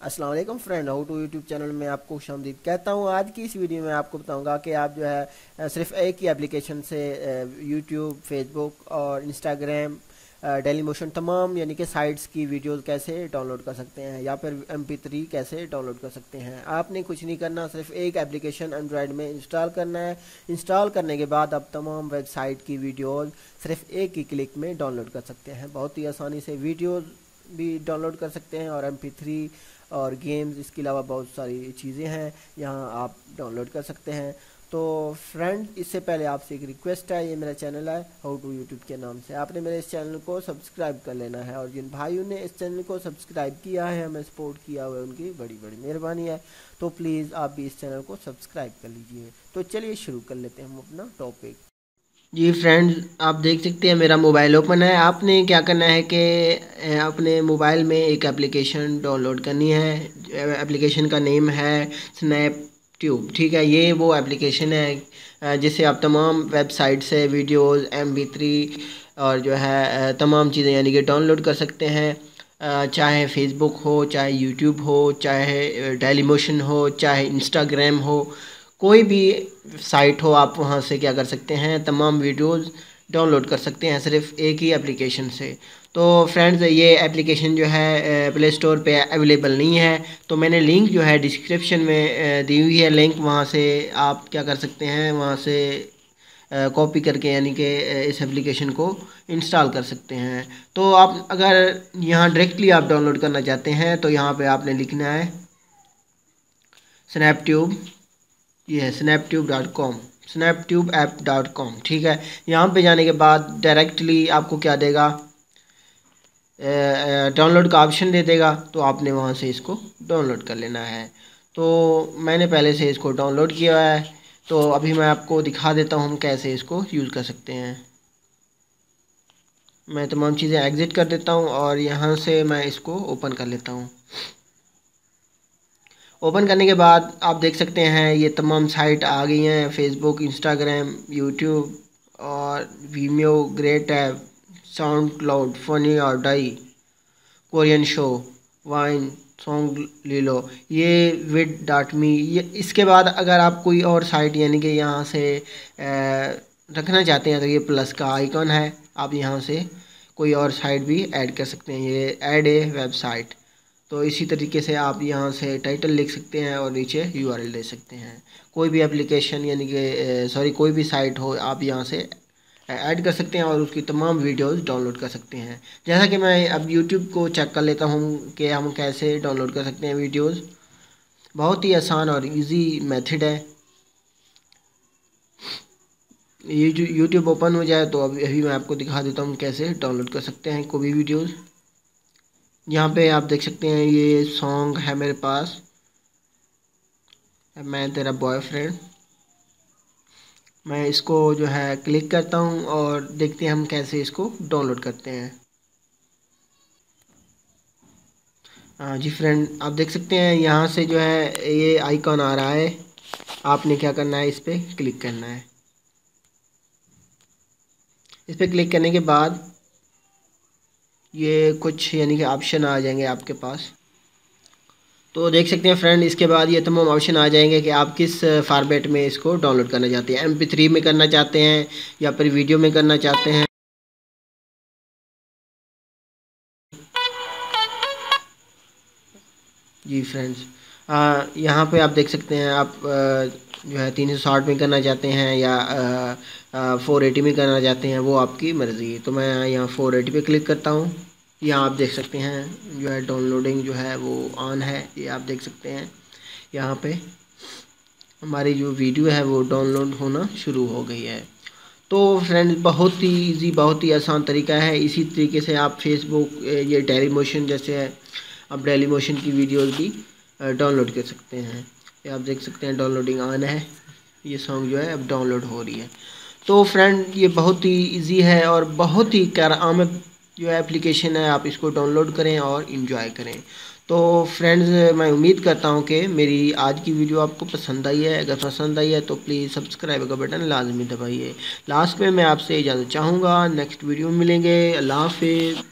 Aslam friend, how to YouTube channel में आपको शामदीद कहता हूँ। आज की इस वीडियो में आपको बताऊँगा कि आप जो है सिर्फ़ एक ही एप्लीकेशन से यूट्यूब फेसबुक और इंस्टाग्राम डेली मोशन तमाम, यानी कि साइट्स की वीडियोस कैसे डाउनलोड कर सकते हैं, या फिर थ्री कैसे डाउनलोड कर सकते हैं। आपने कुछ नहीं करना, सिर्फ़ एक एप्लीकेशन एंड्रॉयड में इंस्टॉल करना है। इंस्टॉल करने के बाद आप तमाम वेबसाइट की वीडियोज़ सिर्फ़ एक ही क्लिक में डाउनलोड कर सकते हैं। बहुत ही आसानी से वीडियोज़ भी डाउनलोड कर सकते हैं, और एम और गेम्स इसके अलावा बहुत सारी चीज़ें हैं, यहाँ आप डाउनलोड कर सकते हैं। तो फ्रेंड इससे पहले आपसे एक रिक्वेस्ट है, ये मेरा चैनल है हाउ टू यूट्यूब के नाम से। आपने मेरे इस चैनल को सब्सक्राइब कर लेना है और जिन भाइयों ने इस चैनल को सब्सक्राइब किया है, हमें सपोर्ट किया हुआ है, उनकी बड़ी बड़ी मेहरबानी है। तो प्लीज़ आप भी इस चैनल को सब्सक्राइब कर लीजिए। तो चलिए शुरू कर लेते हैं हम अपना टॉपिक जी फ्रेंड्स आप देख सकते हैं मेरा मोबाइल ओपन है। आपने क्या करना है कि अपने मोबाइल में एक एप्लीकेशन डाउनलोड करनी है। एप्लीकेशन का नेम है स्नैप ट्यूब, ठीक है? ये वो एप्लीकेशन है जिससे आप तमाम वेबसाइट से वीडियोस एम और जो है तमाम चीज़ें यानी कि डाउनलोड कर सकते हैं। चाहे फेसबुक हो, चाहे यूट्यूब हो, चाहे डेली मोशन हो, चाहे इंस्टाग्राम हो, कोई भी साइट हो, आप वहाँ से क्या कर सकते हैं? तमाम वीडियोज़ डाउनलोड कर सकते हैं सिर्फ़ एक ही एप्लीकेशन से। तो फ्रेंड्स ये एप्लीकेशन जो है प्ले स्टोर पे अवेलेबल नहीं है। तो मैंने लिंक जो है डिस्क्रिप्शन में दी हुई है। लिंक वहाँ से आप क्या कर सकते हैं, वहाँ से कॉपी करके यानी कि इस एप्लीकेशन को इंस्टॉल कर सकते हैं। तो आप अगर यहाँ डायरेक्टली आप डाउनलोड करना चाहते हैं तो यहाँ पे आपने लिखना है स्नैपट्यूब ये है Snaptube dot com Snaptube app dot com ठीक है? यहाँ पे जाने के बाद डायरेक्टली आपको क्या देगा? डाउनलोड का ऑप्शन दे देगा तो आपने वहाँ से इसको डाउनलोड कर लेना है। तो मैंने पहले से इसको डाउनलोड किया है तो अभी मैं आपको दिखा देता हूँ हम कैसे इसको यूज़ कर सकते हैं। मैं तमाम चीज़ें एग्ज़िट कर देता हूँ और यहाँ से मैं इसको ओपन कर लेता हूँ। ओपन करने के बाद आप देख सकते हैं, ये तमाम साइट आ गई हैं फेसबुक इंस्टाग्राम यूट्यूब और Vimeo great app SoundCloud funny और die Korean show Vine song ले लो। ये विड डाट मी ये इसके बाद अगर आप कोई और साइट यानी कि यहाँ से रखना चाहते हैं तो ये प्लस का आइकॉन है, आप यहाँ से कोई और साइट भी ऐड कर सकते हैं। ये ऐड ए वेबसाइट। तो इसी तरीके से आप यहाँ से टाइटल लिख सकते हैं और नीचे यू ले सकते हैं। कोई भी एप्लीकेशन यानी कि सॉरी कोई भी साइट हो, आप यहाँ से ऐड कर सकते हैं और उसकी तमाम वीडियोस डाउनलोड कर सकते हैं। जैसा कि मैं अब यूट्यूब को चेक कर लेता हूँ कि हम कैसे डाउनलोड कर सकते हैं वीडियोस बहुत ही आसान और इजी मेथड है। यूट्यूब ओपन हो जाए तो अभी अभी मैं आपको दिखा देता हूँ कैसे डाउनलोड कर सकते हैं कोई भी वीडियोज़ यहाँ पे आप देख सकते हैं ये सॉन्ग है मेरे पास। मैं तेरा बॉयफ्रेंड मैं इसको जो है क्लिक करता हूँ और देखते हैं हम कैसे इसको डाउनलोड करते हैं। हाँ जी फ्रेंड आप देख सकते हैं यहाँ से जो है ये आइकॉन आ रहा है। आपने क्या करना है इस पर क्लिक करना है। इस पर क्लिक करने के बाद ये कुछ यानी कि ऑप्शन आ जाएँगे आपके पास। तो देख सकते हैं फ्रेंड इसके बाद ये तमाम ऑप्शन आ जाएँगे कि आप किस फार्मेट में इसको डाउनलोड करना चाहते हैं। एम में करना चाहते हैं या फिर वीडियो में करना चाहते हैं। जी फ्रेंड्स यहाँ पे आप देख सकते हैं आप आ, जो है तीन सौ साठ में करना चाहते हैं या फ़ोर एटी में करना चाहते हैं वो आपकी मर्ज़ी है। तो मैं यहाँ फ़ोर एटी पे क्लिक करता हूँ। यहाँ आप देख सकते हैं जो है डाउनलोडिंग जो है वो ऑन है ये आप देख सकते हैं। यहाँ पे हमारी जो वीडियो है वो डाउनलोड होना शुरू हो गई है। तो फ्रेंड बहुत ही इजी बहुत ही आसान तरीका है। इसी तरीके से आप फेसबुक ये डेली मोशन जैसे है अब डेली मोशन की वीडियोज़ भी डाउनलोड कर सकते हैं। ये आप देख सकते हैं डाउनलोडिंग ऑन है। ये सॉन्ग जो है, अब डाउनलोड हो रही है। तो फ्रेंड ये बहुत ही इजी है और बहुत ही आमद जो एप्लीकेशन है। आप इसको डाउनलोड करें और इन्जॉय करें। तो फ्रेंड्स मैं उम्मीद करता हूँ कि मेरी आज की वीडियो आपको पसंद आई है। अगर पसंद आई है तो प्लीज़ सब्सक्राइब का बटन लाजमी दबाइए। लास्ट में मैं आपसे इजाज़त चाहूँगा। नेक्स्ट वीडियो में मिलेंगे। अल्लाह हाफिज़।